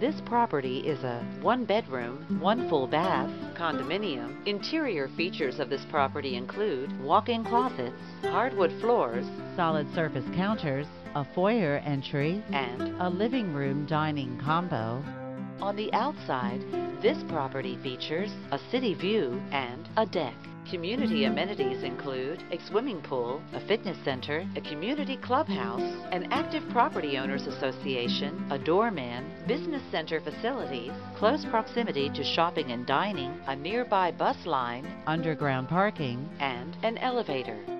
This property is a one bedroom, one full bath condominium. Interior features of this property include walk-in closets, hardwood floors, solid surface counters, a foyer entry, and a living room dining combo. On the outside, this property features a city view and a deck. Community amenities include a swimming pool, a fitness center, a community clubhouse, an active property owners association, a doorman, business center facilities, close proximity to shopping and dining, a nearby bus line, underground parking, and an elevator.